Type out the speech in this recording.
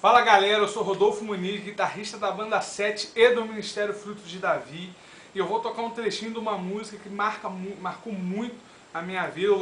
Fala galera, eu sou Rodolfo Muniz, guitarrista da banda 7 e do Ministério Frutos de Davi. E eu vou tocar um trechinho de uma música que marca, marcou muito a minha vida.